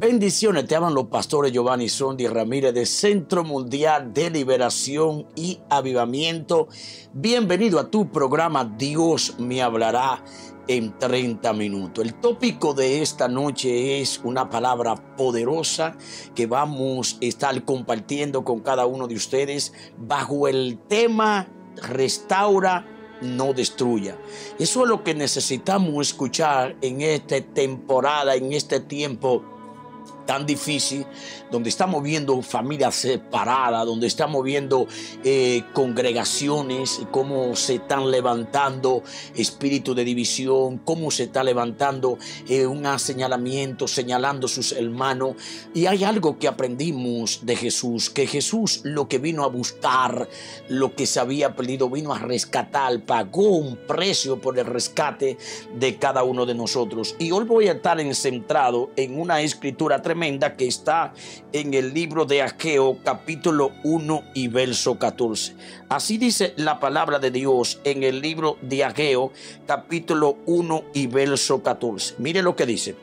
Bendiciones, te hablan los pastores Giovanni Sondi Ramírez de Centro Mundial de Liberación y Avivamiento. Bienvenido a tu programa Dios me hablará en 30 minutos. El tópico de esta noche es una palabra poderosa que vamos a estar compartiendo con cada uno de ustedes bajo el tema Restaura no destruya. Eso es lo que necesitamos escuchar en esta temporada, en este tiempo tan difícil, donde estamos viendo familias separadas, donde estamos viendo eh, congregaciones, cómo se están levantando espíritu de división, cómo se está levantando eh, un señalamiento, señalando sus hermanos. Y hay algo que aprendimos de Jesús, que Jesús lo que vino a buscar, lo que se había perdido, vino a rescatar, pagó un precio por el rescate de cada uno de nosotros. Y hoy voy a estar centrado en una escritura tremenda que está en el libro de Ageo capítulo 1 y verso 14. Así dice la palabra de Dios en el libro de Ageo capítulo 1 y verso 14. Mire lo que dice.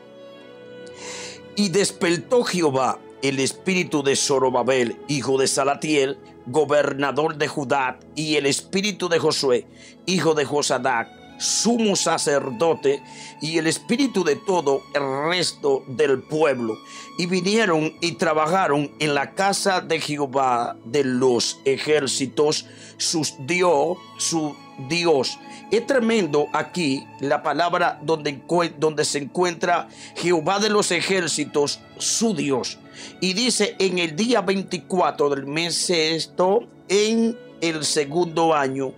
Y despertó Jehová el espíritu de Zorobabel, hijo de Salatiel, gobernador de Judá, y el espíritu de Josué, hijo de Josadac, sumo sacerdote y el espíritu de todo el resto del pueblo. Y vinieron y trabajaron en la casa de Jehová de los ejércitos, sus Dios, su Dios. Es tremendo aquí la palabra donde, donde se encuentra Jehová de los ejércitos, su Dios. Y dice en el día 24 del mes sexto, en el segundo año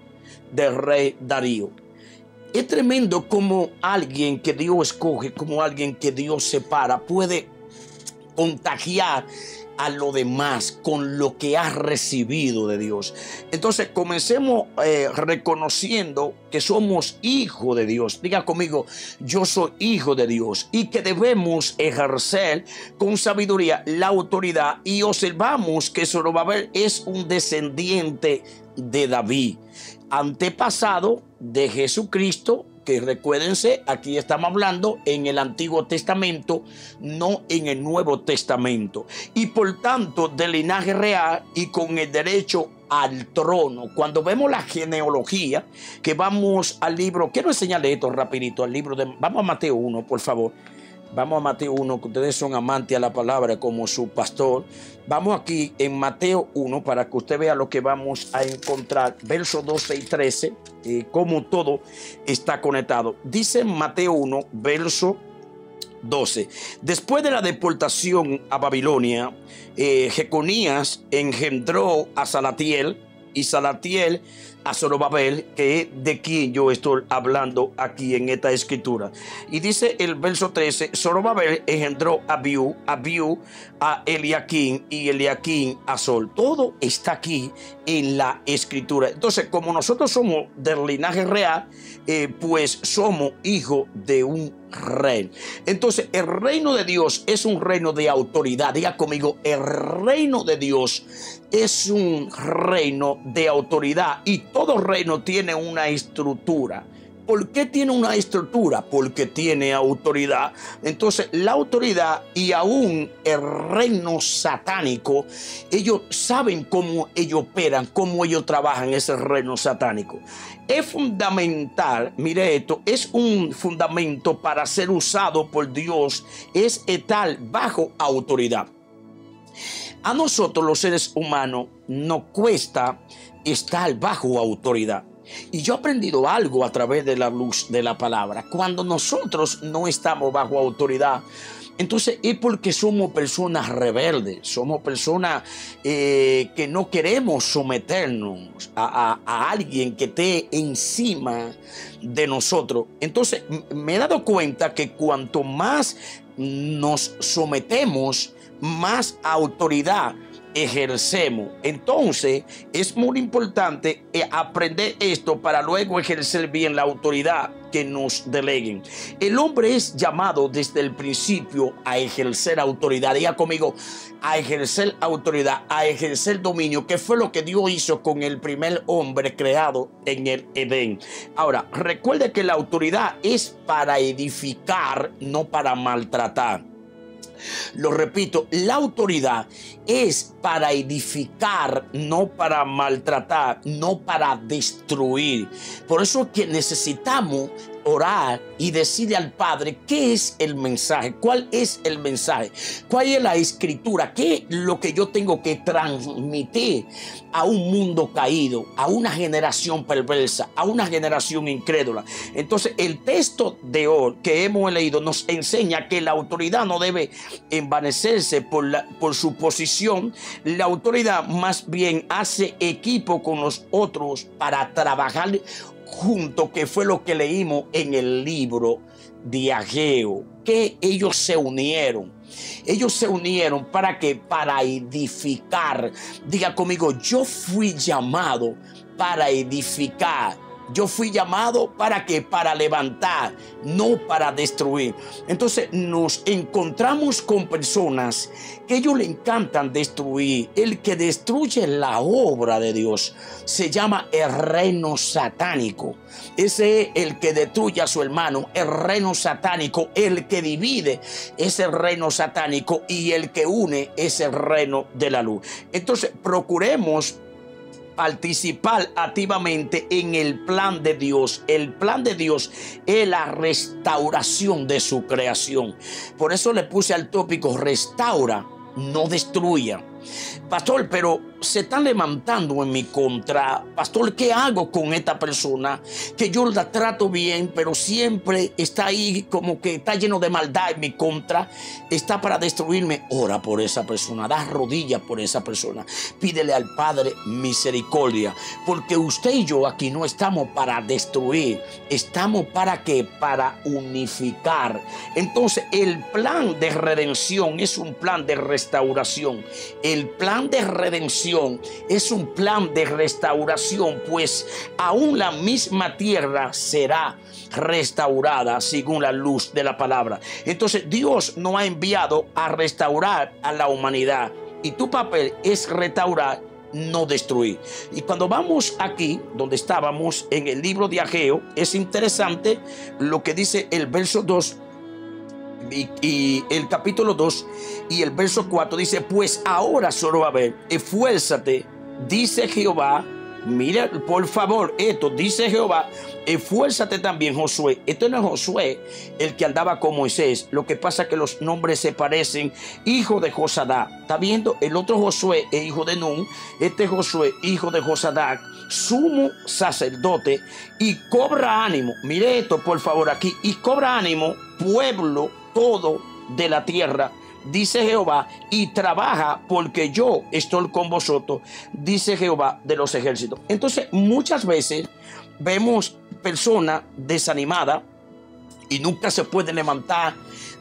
del rey Darío. Es tremendo como alguien que Dios escoge, como alguien que Dios separa, puede contagiar a lo demás con lo que has recibido de Dios. Entonces comencemos eh, reconociendo que somos hijos de Dios. Diga conmigo, yo soy hijo de Dios y que debemos ejercer con sabiduría la autoridad y observamos que Zorobabel es un descendiente de David, antepasado de Jesucristo que recuérdense, aquí estamos hablando en el Antiguo Testamento, no en el Nuevo Testamento. Y por tanto, del linaje real y con el derecho al trono. Cuando vemos la genealogía, que vamos al libro, quiero enseñarle esto rapidito, al libro de, vamos a Mateo 1, por favor. Vamos a Mateo 1, que ustedes son amantes a la palabra como su pastor. Vamos aquí en Mateo 1 para que usted vea lo que vamos a encontrar. Versos 12 y 13, eh, cómo todo está conectado. Dice Mateo 1, verso 12. Después de la deportación a Babilonia, eh, Jeconías engendró a Salatiel y Salatiel a Zorobabel, que de quien yo estoy hablando aquí en esta escritura. Y dice el verso 13, Zorobabel engendró a Biu, a Biu, a Eliakim y Eliakim a Sol. Todo está aquí en la escritura. Entonces, como nosotros somos del linaje real, eh, pues somos hijos de un rey. Entonces, el reino de Dios es un reino de autoridad. Diga conmigo, el reino de Dios es un reino de autoridad y todo reino tiene una estructura. ¿Por qué tiene una estructura? Porque tiene autoridad. Entonces, la autoridad y aún el reino satánico, ellos saben cómo ellos operan, cómo ellos trabajan ese reino satánico. Es fundamental, mire esto, es un fundamento para ser usado por Dios, es estar bajo autoridad. A nosotros los seres humanos nos cuesta estar bajo autoridad. Y yo he aprendido algo a través de la luz de la palabra. Cuando nosotros no estamos bajo autoridad, entonces es porque somos personas rebeldes, somos personas eh, que no queremos someternos a, a, alguien que esté encima de nosotros. Entonces me he dado cuenta que cuanto más nos sometemos, más autoridad ejercemos. Entonces es muy importante eh, aprender esto para luego ejercer bien la autoridad que nos deleguen. El hombre es llamado desde el principio a ejercer autoridad. Diga conmigo, a ejercer autoridad, a ejercer dominio, que fue lo que Dios hizo con el primer hombre creado en el Edén. Ahora, recuerde que la autoridad es para edificar, no para maltratar. Lo repito, la autoridad es para edificar, no para maltratar, no para destruir. Por eso es que necesitamos orar y decirle al Padre qué es el mensaje, cuál es el mensaje, cuál es la escritura, qué es lo que yo tengo que transmitir a un mundo caído, a una generación perversa, a una generación incrédula. Entonces el texto de hoy que hemos leído nos enseña que la autoridad no debe envanecerse por, por su posición, la autoridad más bien hace equipo con los otros para trabajar junto, que fue lo que leímos en el libro de Ageo, que ellos se unieron. Ellos se unieron para que para edificar. Diga conmigo, yo fui llamado para edificar yo fui llamado para que para levantar, no para destruir. Entonces nos encontramos con personas que ellos le encantan destruir. El que destruye la obra de Dios se llama el reino satánico. Ese es el que destruye a su hermano, el reino satánico. El que divide es el reino satánico y el que une es el reino de la luz. Entonces procuremos participar activamente en el plan de Dios. El plan de Dios es la restauración de su creación. Por eso le puse al tópico restaura, no destruya. Pastor, pero se están levantando en mi contra. Pastor, ¿qué hago con esta persona? Que yo la trato bien, pero siempre está ahí como que está lleno de maldad en mi contra. Está para destruirme. Ora por esa persona. Da rodillas por esa persona. Pídele al Padre misericordia. Porque usted y yo aquí no estamos para destruir. Estamos para qué? Para unificar. Entonces el plan de redención es un plan de restauración. El plan de redención es un plan de restauración, pues aún la misma tierra será restaurada según la luz de la palabra. Entonces Dios no ha enviado a restaurar a la humanidad y tu papel es restaurar no destruir. Y cuando vamos aquí, donde estábamos en el libro de Ageo, es interesante lo que dice el verso 2 y, el capítulo 2 y el verso 4 dice, pues ahora ver esfuérzate, dice Jehová, mira por favor esto, dice Jehová, esfuérzate también Josué. Esto no es Josué el que andaba con Moisés, lo que pasa es que los nombres se parecen, hijo de Josadá. Está viendo, el otro Josué es hijo de Nun, este Josué, hijo de Josadac, sumo sacerdote, y cobra ánimo, mire esto por favor aquí, y cobra ánimo pueblo todo de la tierra, dice Jehová, y trabaja porque yo estoy con vosotros, dice Jehová de los ejércitos. Entonces, muchas veces vemos personas desanimadas y nunca se pueden levantar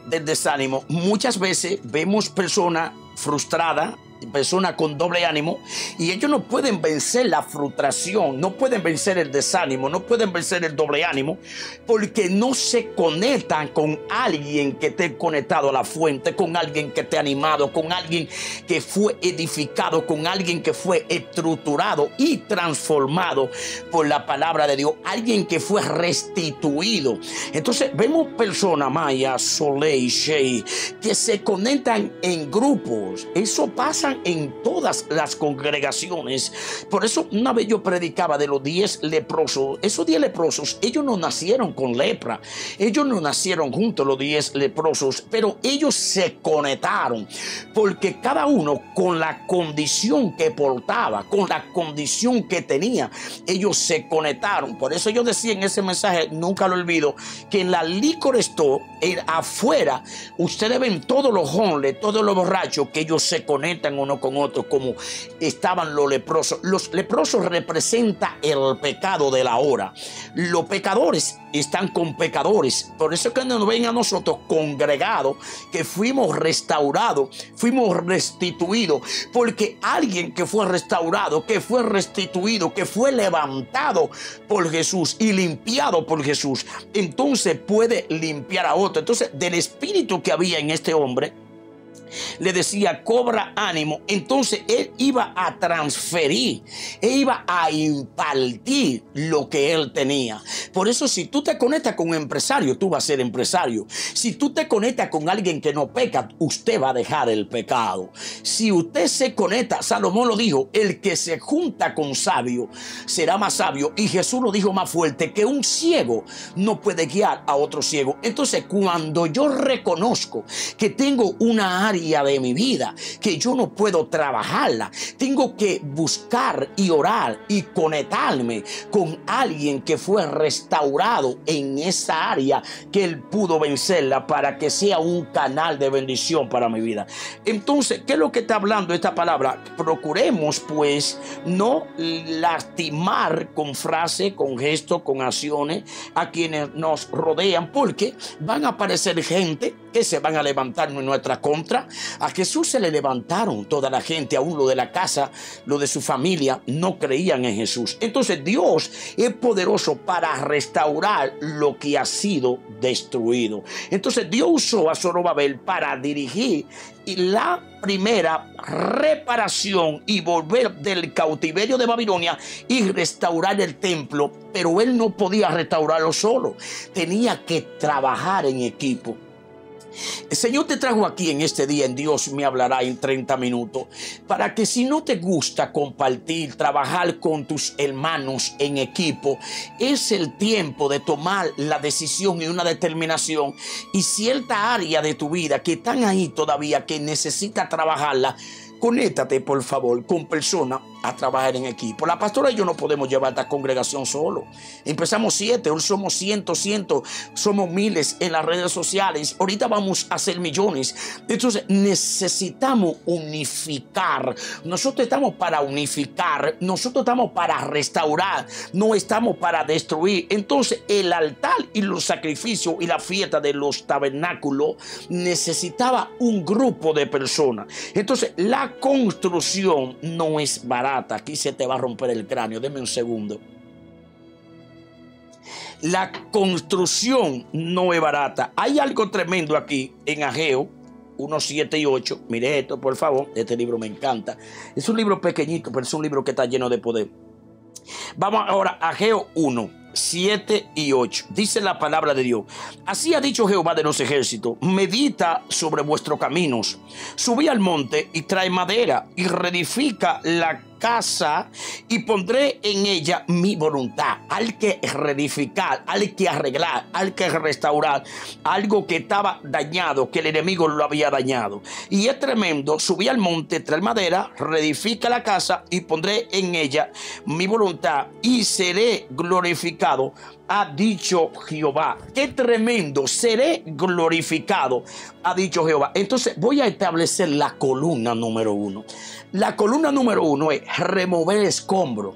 del desánimo. Muchas veces vemos personas frustradas, personas con doble ánimo y ellos no pueden vencer la frustración, no pueden vencer el desánimo, no pueden vencer el doble ánimo porque no se conectan con alguien que esté conectado a la fuente, con alguien que esté animado, con alguien que fue edificado, con alguien que fue estructurado y transformado por la palabra de Dios, alguien que fue restituido. Entonces vemos personas, Maya, Soleil, Shea, que se conectan en grupos. Eso pasa en todas las congregaciones. Por eso una vez yo predicaba de los diez leprosos. Esos diez leprosos, ellos no nacieron con lepra. Ellos no nacieron juntos los diez leprosos, pero ellos se conectaron porque cada uno con la condición que portaba, con la condición que tenía, ellos se conectaron. Por eso yo decía en ese mensaje, nunca lo olvido, que en la licor store, afuera, ustedes ven todos los hombres, todos los borrachos que ellos se conectan uno con otro como estaban los leprosos. Los leprosos representan el pecado de la hora. Los pecadores están con pecadores. Por eso que nos ven a nosotros congregados, que fuimos restaurados, fuimos restituidos. Porque alguien que fue restaurado, que fue restituido, que fue levantado por Jesús y limpiado por Jesús, entonces puede limpiar a otro. Entonces, del espíritu que había en este hombre, le decía, cobra ánimo. Entonces él iba a transferir, él iba a impartir lo que él tenía. Por eso si tú te conectas con un empresario, tú vas a ser empresario. Si tú te conectas con alguien que no peca, usted va a dejar el pecado. Si usted se conecta, Salomón lo dijo, el que se junta con sabio será más sabio. Y Jesús lo dijo más fuerte, que un ciego no puede guiar a otro ciego. Entonces cuando yo reconozco que tengo una área, de mi vida que yo no puedo trabajarla. Tengo que buscar y orar y conectarme con alguien que fue restaurado en esa área que él pudo vencerla para que sea un canal de bendición para mi vida. Entonces, ¿qué es lo que está hablando esta palabra? Procuremos pues no lastimar con frase, con gesto, con acciones a quienes nos rodean porque van a aparecer gente se van a levantar en nuestra contra a Jesús se le levantaron toda la gente, aún lo de la casa, lo de su familia, no creían en Jesús. Entonces Dios es poderoso para restaurar lo que ha sido destruido. Entonces Dios usó a Zorobabel para dirigir la primera reparación y volver del cautiverio de Babilonia y restaurar el templo, pero él no podía restaurarlo solo, tenía que trabajar en equipo. El Señor te trajo aquí en este día, en Dios me hablará en 30 minutos, para que si no te gusta compartir, trabajar con tus hermanos en equipo, es el tiempo de tomar la decisión y una determinación. Y cierta área de tu vida que están ahí todavía, que necesita trabajarla conéctate por favor con personas a trabajar en equipo. La pastora y yo no podemos llevar esta congregación solo. Empezamos siete, hoy somos cientos, cientos, somos miles en las redes sociales. Ahorita vamos a ser millones. Entonces necesitamos unificar. Nosotros estamos para unificar, nosotros estamos para restaurar, no estamos para destruir. Entonces el altar y los sacrificios y la fiesta de los tabernáculos necesitaba un grupo de personas. Entonces la construcción no es barata Aquí se te va a romper el cráneo. Deme un segundo. La construcción no es barata. Hay algo tremendo aquí en Ageo 1, 7 y 8. Mire esto, por favor. Este libro me encanta. Es un libro pequeñito, pero es un libro que está lleno de poder. Vamos ahora a Ageo 1. 7 y 8. Dice la palabra de Dios. Así ha dicho Jehová de los ejércitos. Medita sobre vuestros caminos. Subí al monte y trae madera y reedifica la casa y pondré en ella mi voluntad. Hay que reedificar, hay que arreglar, hay que restaurar algo que estaba dañado, que el enemigo lo había dañado. Y es tremendo, subí al monte, trae madera, reedifica la casa y pondré en ella mi voluntad y seré glorificado ha dicho Jehová. Qué tremendo, seré glorificado, ha dicho Jehová. Entonces voy a establecer la columna número uno. La columna número uno es remover escombro.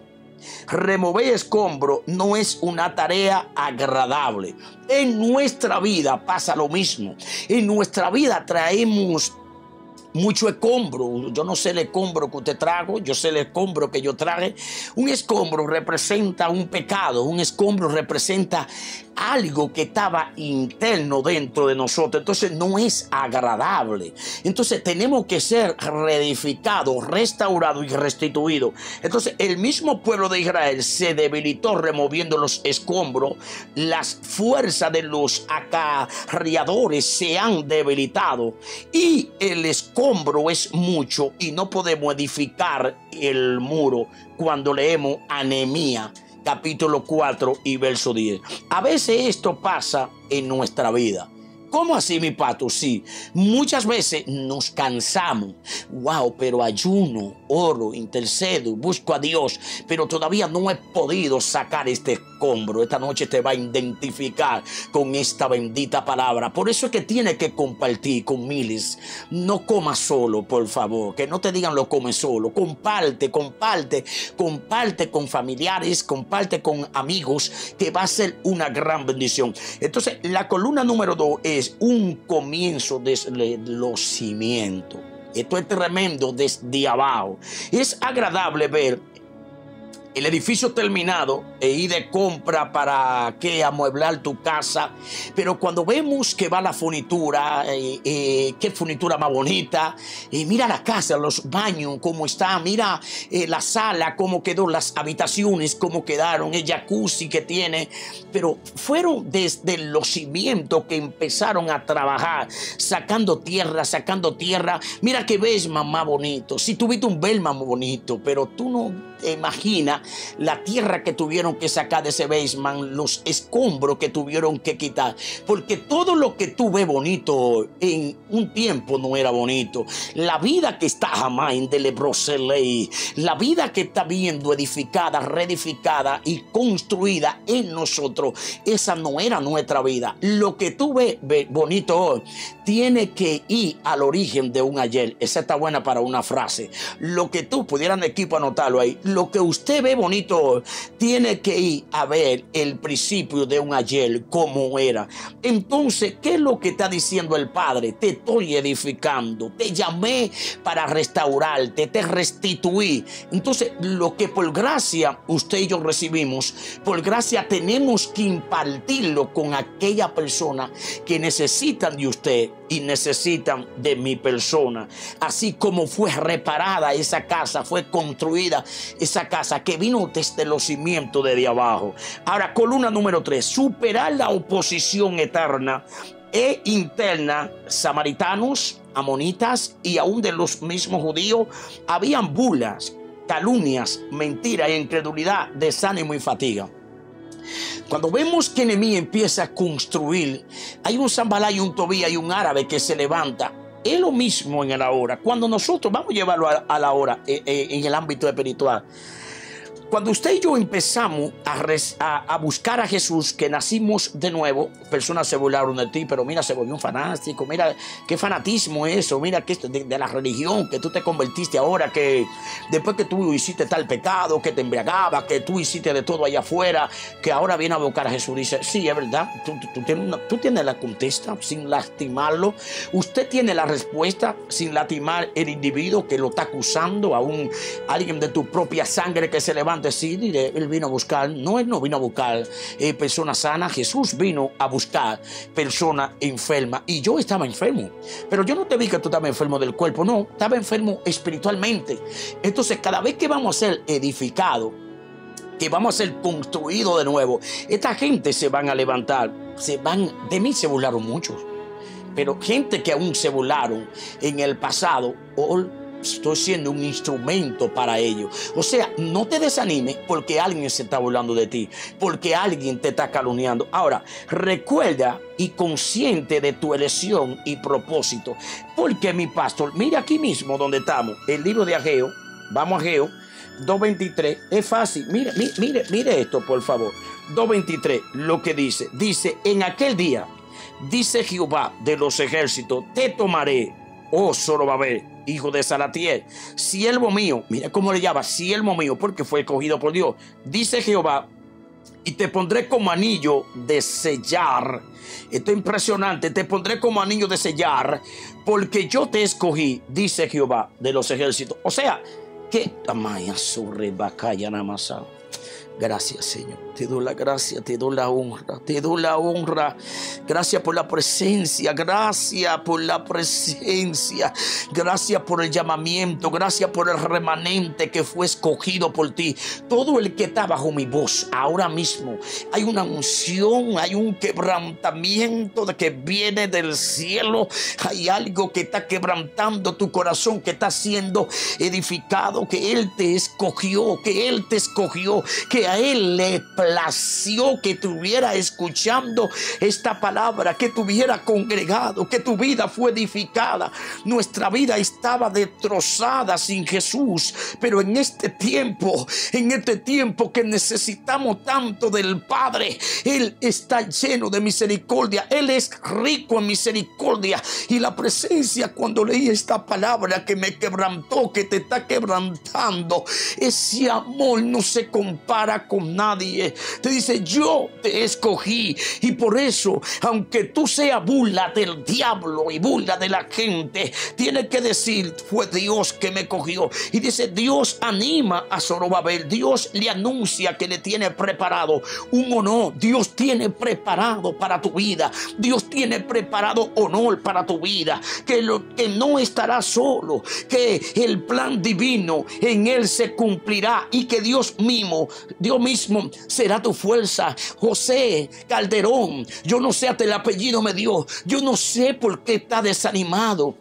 Remover escombro no es una tarea agradable. En nuestra vida pasa lo mismo. En nuestra vida traemos mucho escombro. Yo no sé el escombro que usted trajo, yo sé el escombro que yo traje. Un escombro representa un pecado, un escombro representa algo que estaba interno dentro de nosotros. Entonces no es agradable. Entonces tenemos que ser reedificados, restaurados y restituidos. Entonces el mismo pueblo de Israel se debilitó removiendo los escombros. Las fuerzas de los acarreadores se han debilitado y el escombro es mucho y no podemos edificar el muro cuando leemos anemia capítulo 4 y verso 10. A veces esto pasa en nuestra vida. ¿Cómo así, mi pato? Sí, muchas veces nos cansamos. Wow, pero ayuno, oro, intercedo, busco a Dios, pero todavía no he podido sacar este escombro. Esta noche te va a identificar con esta bendita palabra. Por eso es que tiene que compartir con miles. No coma solo, por favor. Que no te digan lo come solo. Comparte, comparte, comparte con familiares, comparte con amigos, que va a ser una gran bendición. Entonces, la columna número dos es un comienzo de los cimientos. Esto es tremendo desde abajo. Es agradable ver el edificio terminado e ir de compra para que amueblar tu casa. Pero cuando vemos que va la furnitura, eh, eh, qué furnitura más bonita, eh, mira la casa, los baños, cómo está, mira la sala, cómo quedó, las habitaciones, cómo quedaron, el jacuzzi que tiene. Pero fueron desde los cimientos que empezaron a trabajar, sacando tierra, sacando tierra. Mira que ves más bonito. Si tuviste un Belma bonito, pero tú no imagina la tierra que tuvieron que sacar de ese basement, los escombros que tuvieron que quitar. Porque todo lo que tú ves bonito en un tiempo no era bonito. La vida que está jamás en Delebrosele, la vida que está viendo edificada, reedificada y construida en nosotros, esa no era nuestra vida. Lo que tú ves, bonito hoy tiene que ir al origen de un ayer. Esa está buena para una frase. Lo que tú pudieran equipo anotarlo ahí lo que usted ve bonito tiene que ir a ver el principio de un ayer, como era. Entonces, ¿qué es lo que está diciendo el Padre? Te estoy edificando, te llamé para restaurarte, te restituí. Entonces, lo que por gracia usted y yo recibimos, por gracia tenemos que impartirlo con aquella persona que necesitan de usted y necesitan de mi persona. Así como fue reparada esa casa, fue construida esa casa que vino desde los cimientos de, de abajo. Ahora, columna número 3, superar la oposición eterna e interna, samaritanos, amonitas y aún de los mismos judíos, habían bulas, calumnias, mentiras incredulidad, desánimo y fatiga. Cuando vemos que Nehemías empieza a construir, hay un Zambalá y un Tobía y un árabe que se levanta. Es lo mismo en la hora. Cuando nosotros vamos a llevarlo a, la hora eh, eh, en el ámbito espiritual. Cuando usted y yo empezamos a, buscar a Jesús, que nacimos de nuevo, personas se burlaron de ti, pero mira, se volvió un fanático, mira qué fanatismo es eso, mira que de, de la religión, que tú te convertiste ahora, que después que tú hiciste tal pecado, que te embriagaba, que tú hiciste de todo allá afuera, que ahora viene a buscar a Jesús. Dice, sí, es verdad, tú, tú tienes la contesta sin lastimarlo, usted tiene la respuesta sin lastimar el individuo que lo está acusando, a un alguien de tu propia sangre que se levanta decir, él vino a buscar, no, él no vino a buscar eh, persona sana, Jesús vino a buscar persona enferma. Y yo estaba enfermo, pero yo no te vi que tú estabas enfermo del cuerpo, no, estaba enfermo espiritualmente. Entonces, cada vez que vamos a ser edificados, que vamos a ser construidos de nuevo, esta gente se van a levantar, se van, de mí se burlaron muchos, pero gente que aún se burlaron en el pasado, estoy siendo un instrumento para ello. O sea, no te desanimes porque alguien se está burlando de ti, porque alguien te está calumniando. Ahora, recuerda y consciente de tu elección y propósito. Porque mi pastor, mira aquí mismo donde estamos, el libro de Ageo, vamos a Ageo 2.23, es fácil, mire, mire, mire esto por favor. 2.23, lo que dice, dice, en aquel día, dice Jehová de los ejércitos, te tomaré, oh Zorobabel, hijo de Salatiel, siervo mío, mira cómo le llama, siervo mío, porque fue escogido por Dios. Dice Jehová, y te pondré como anillo de sellar. Esto es impresionante, te pondré como anillo de sellar, porque yo te escogí, dice Jehová de los ejércitos. O sea, que más. Gracias, Señor. Te doy la gracia, te doy la honra, te doy la honra. Gracias por la presencia, gracias por la presencia, gracias por el llamamiento, gracias por el remanente que fue escogido por ti. Todo el que está bajo mi voz ahora mismo, hay una unción, hay un quebrantamiento de que viene del cielo. Hay algo que está quebrantando tu corazón, que está siendo edificado, que Él te escogió, que Él te escogió, que a Él le que estuviera escuchando esta palabra, que tuviera congregado, que tu vida fue edificada. Nuestra vida estaba destrozada sin Jesús, pero en este tiempo, en este tiempo que necesitamos tanto del Padre, Él está lleno de misericordia, Él es rico en misericordia y la presencia cuando leí esta palabra que me quebrantó, que te está quebrantando, ese amor no se compara con nadie. Te dice, yo te escogí. Y por eso, aunque tú seas burla del diablo y burla de la gente, tiene que decir, fue Dios que me cogió. Y dice, Dios anima a Zorobabel. Dios le anuncia que le tiene preparado un honor. Dios tiene preparado para tu vida. Dios tiene preparado honor para tu vida. Que, lo, que no estará solo. Que el plan divino en él se cumplirá. Y que Dios mismo, Dios mismo será tu fuerza. José Calderón, yo no sé hasta el apellido me dio. Yo no sé por qué está desanimado.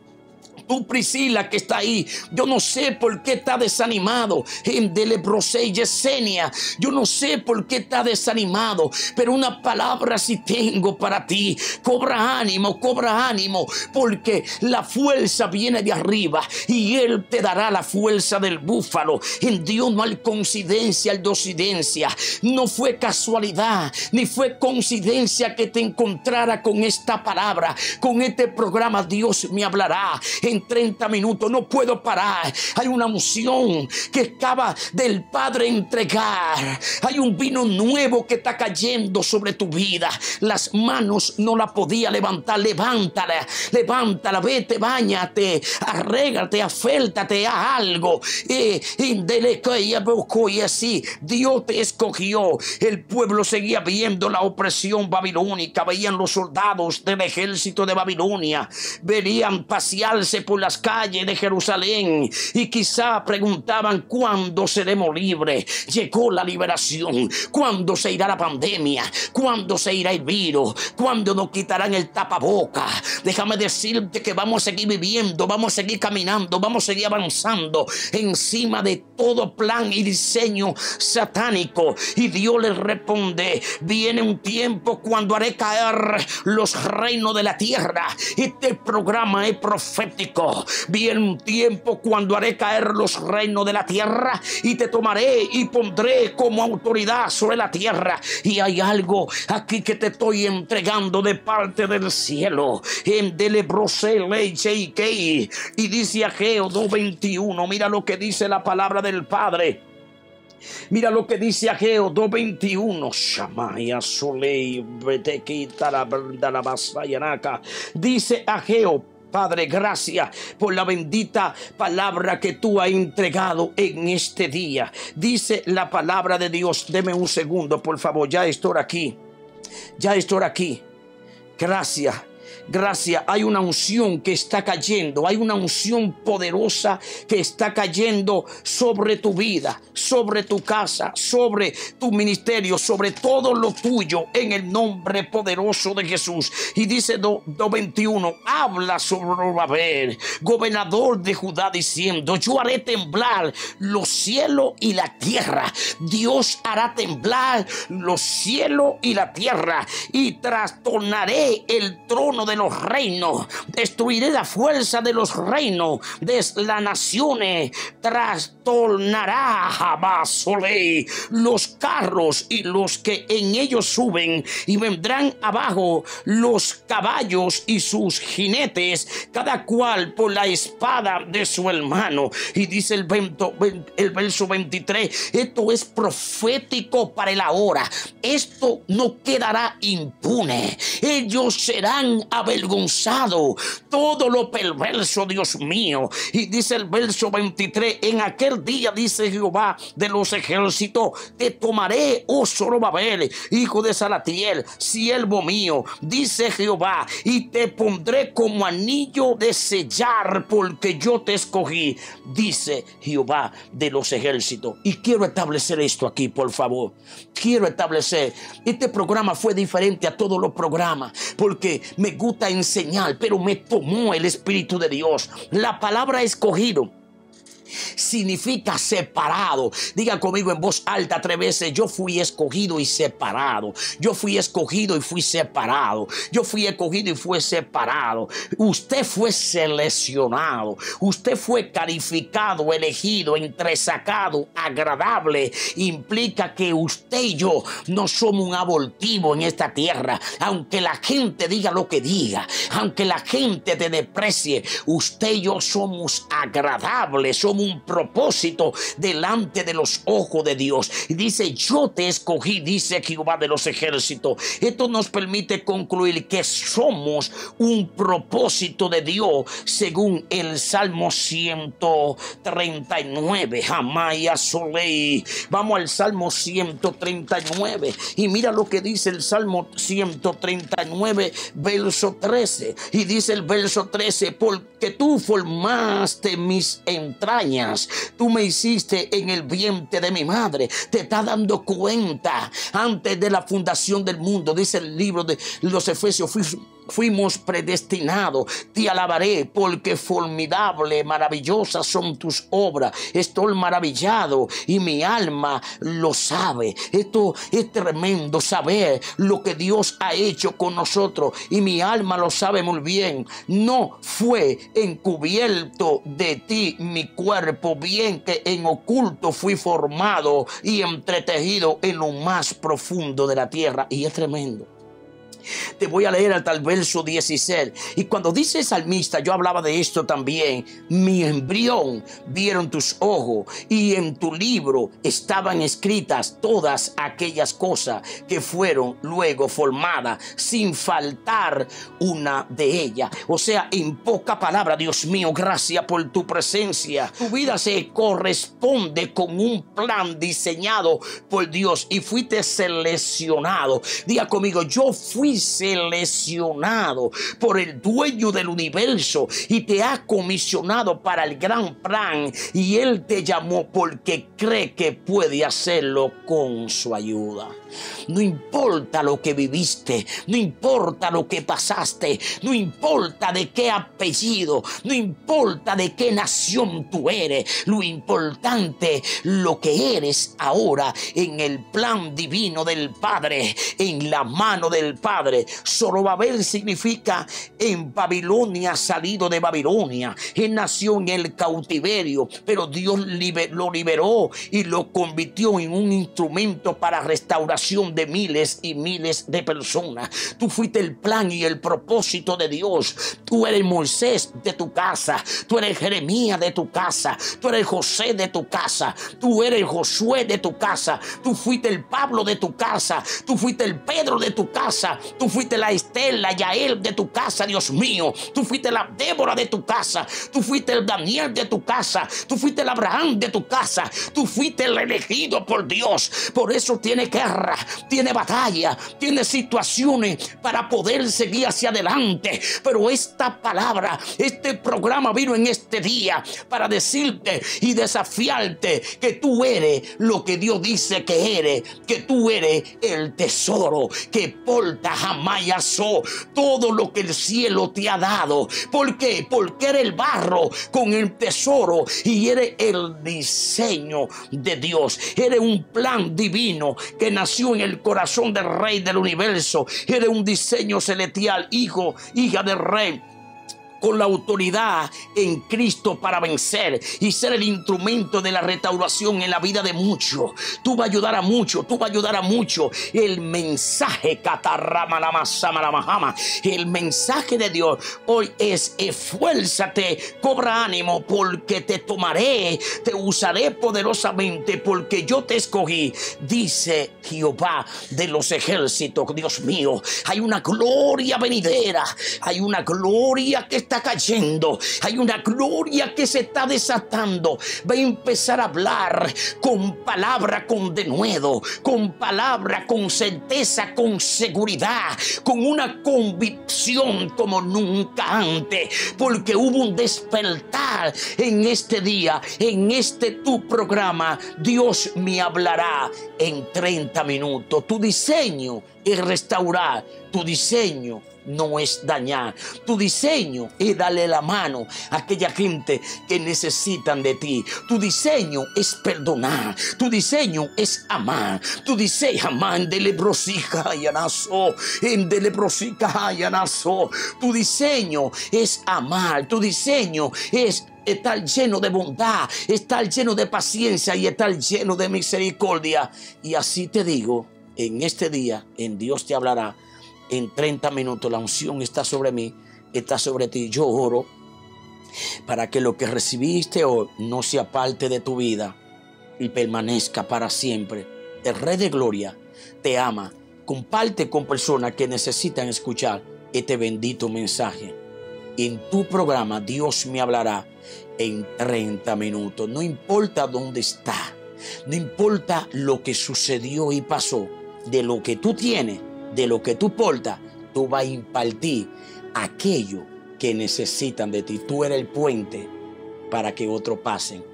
Tú, Priscila, que está ahí, yo no sé por qué está desanimado. En Delebrose y Yesenia, yo no sé por qué está desanimado, pero una palabra sí tengo para ti. Cobra ánimo, cobra ánimo, porque la fuerza viene de arriba y Él te dará la fuerza del búfalo. En Dios no hay coincidencia, hay dosidencia. No fue casualidad, ni fue coincidencia que te encontrara con esta palabra, con este programa. Dios me hablará en 30 minutos. No puedo parar. Hay una unción que acaba del Padre entregar. Hay un vino nuevo que está cayendo sobre tu vida. Las manos no la podía levantar. Levántala, levántala, vete, bañate, arrégate, aféltate a algo. Y, y así Dios te escogió. El pueblo seguía viendo la opresión babilónica. Veían los soldados del ejército de Babilonia. Venían pasearse por las calles de Jerusalén y quizá preguntaban cuándo seremos libres. Llegó la liberación. ¿Cuándo se irá la pandemia? ¿Cuándo se irá el virus? ¿Cuándo nos quitarán el tapaboca? Déjame decirte que vamos a seguir viviendo, vamos a seguir caminando, vamos a seguir avanzando encima de todo plan y diseño satánico. Y Dios le responde, viene un tiempo cuando haré caer los reinos de la tierra. Este programa es profético Viene un tiempo cuando haré caer los reinos de la tierra y te tomaré y pondré como autoridad sobre la tierra. Y hay algo aquí que te estoy entregando de parte del cielo. En y dice Ageo 2.21. Mira lo que dice la palabra del Padre. Mira lo que dice Ageo 2.21. Shamaya Solei Dice Ageo Padre, gracias por la bendita palabra que tú has entregado en este día. Dice la palabra de Dios. Deme un segundo, por favor. Ya estoy aquí. Ya estoy aquí. Gracias gracia, hay una unción que está cayendo, hay una unción poderosa que está cayendo sobre tu vida, sobre tu casa, sobre tu ministerio, sobre todo lo tuyo, en el nombre poderoso de Jesús. Y dice 2.21, habla sobre Babel, gobernador de Judá, diciendo, yo haré temblar los cielos y la tierra. Dios hará temblar los cielos y la tierra y trastornaré el trono de los reinos, destruiré la fuerza de los reinos, de las naciones, trastornará jamás los carros y los que en ellos suben, y vendrán abajo los caballos y sus jinetes, cada cual por la espada de su hermano. Y dice el, el verso 23, esto es profético para el ahora, esto no quedará impune, ellos serán avergonzado todo lo perverso, Dios mío. Y dice el verso 23, en aquel día dice Jehová de los ejércitos, te tomaré, oh Zorobabel, hijo de Salatiel, siervo mío, dice Jehová, y te pondré como anillo de sellar, porque yo te escogí, dice Jehová de los ejércitos. Y quiero establecer esto aquí, por favor. Quiero establecer, este programa fue diferente a todos los programas, porque me gusta enseñar, pero me tomó el Espíritu de Dios. La palabra escogido significa separado. Diga conmigo en voz alta tres veces, yo fui escogido y separado. Yo fui escogido y fui separado. Yo fui escogido y fui separado. Usted fue seleccionado. Usted fue calificado, elegido, entresacado, agradable. Implica que usted y yo no somos un abortivo en esta tierra. Aunque la gente diga lo que diga, aunque la gente te desprecie, usted y yo somos agradables, somos un propósito delante de los ojos de Dios. Y dice, yo te escogí, dice Jehová de los ejércitos. Esto nos permite concluir que somos un propósito de Dios según el Salmo 139. Amaya. Vamos al Salmo 139 y mira lo que dice el Salmo 139, verso 13. Y dice el verso 13, porque tú formaste mis entrañas, tú me hiciste en el vientre de mi madre, te está dando cuenta. Antes de la fundación del mundo, dice el libro de los Efesios fuimos predestinados. Te alabaré porque formidable, maravillosas son tus obras. Estoy maravillado y mi alma lo sabe. Esto es tremendo saber lo que Dios ha hecho con nosotros y mi alma lo sabe muy bien. No fue encubierto de ti mi cuerpo, bien que en oculto fui formado y entretejido en lo más profundo de la tierra. Y es tremendo. Te voy a leer hasta el verso 16. Y cuando dice el salmista, yo hablaba de esto también. Mi embrión vieron tus ojos y en tu libro estaban escritas todas aquellas cosas que fueron luego formadas sin faltar una de ellas. O sea, en poca palabra, Dios mío, gracias por tu presencia. Tu vida se corresponde con un plan diseñado por Dios y fuiste seleccionado. Diga conmigo, yo fui seleccionado por el dueño del universo y te ha comisionado para el gran plan y él te llamó porque cree que puede hacerlo con su ayuda. No importa lo que viviste, no importa lo que pasaste, no importa de qué apellido, no importa de qué nación tú eres, lo importante lo que eres ahora en el plan divino del Padre, en la mano del Padre. Zorobabel significa en Babilonia, salido de Babilonia. Él nació en el cautiverio, pero Dios lo liberó y lo convirtió en un instrumento para restauración de miles y miles de personas. Tú fuiste el plan y el propósito de Dios. Tú eres Moisés de tu casa. Tú eres Jeremías de tu casa. Tú eres José de tu casa. Tú eres Josué de tu casa. Tú fuiste el Pablo de tu casa. Tú fuiste el Pedro de tu casa. Tú fuiste la Estela Yael de tu casa, Dios mío. Tú fuiste la Débora de tu casa. Tú fuiste el Daniel de tu casa. Tú fuiste el Abraham de tu casa. Tú fuiste el elegido por Dios. Por eso tiene guerra tiene batalla, tiene situaciones para poder seguir hacia adelante. Pero esta palabra, este programa vino en este día para decirte y desafiarte que tú eres lo que Dios dice que eres, que tú eres el tesoro que porta jamás todo lo que el cielo te ha dado. ¿Por qué? Porque eres el barro con el tesoro y eres el diseño de Dios. Eres un plan divino que nació en el corazón del Rey del universo. Eres un diseño celestial, hijo, hija del Rey con la autoridad en Cristo para vencer y ser el instrumento de la restauración en la vida de muchos. Tú vas a ayudar a muchos, tú vas a ayudar a muchos. El mensaje, el mensaje de Dios hoy es esfuérzate, cobra ánimo porque te tomaré, te usaré poderosamente porque yo te escogí, dice Jehová de los ejércitos, Dios mío. Hay una gloria venidera, hay una gloria que está cayendo, hay una gloria que se está desatando. Va a empezar a hablar con palabra, con denuedo, con palabra, con certeza, con seguridad, con una convicción como nunca antes, porque hubo un despertar en este día, en este tu programa. Dios me hablará en 30 minutos. Tu diseño es restaurar, tu diseño no es dañar. Tu diseño es darle la mano a aquella gente que necesitan de ti. Tu diseño es perdonar. Tu diseño es amar. Tu diseño, amar, de lebrosija y en de y Tu diseño es amar. Tu diseño es estar lleno de bondad, estar lleno de paciencia y estar lleno de misericordia. Y así te digo, en este día, en Dios te hablará en 30 minutos. La unción está sobre mí, está sobre ti. Yo oro para que lo que recibiste hoy no sea parte de tu vida y permanezca para siempre. El Rey de Gloria te ama. Comparte con personas que necesitan escuchar este bendito mensaje. En tu programa Dios me hablará en 30 minutos. No importa dónde está. No importa lo que sucedió y pasó. De lo que tú tienes, de lo que tú portas, tú vas a impartir aquello que necesitan de ti. Tú eres el puente para que otros pasen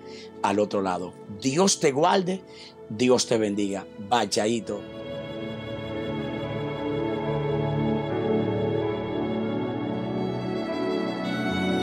al otro lado. Dios te guarde, Dios te bendiga. Vayadito.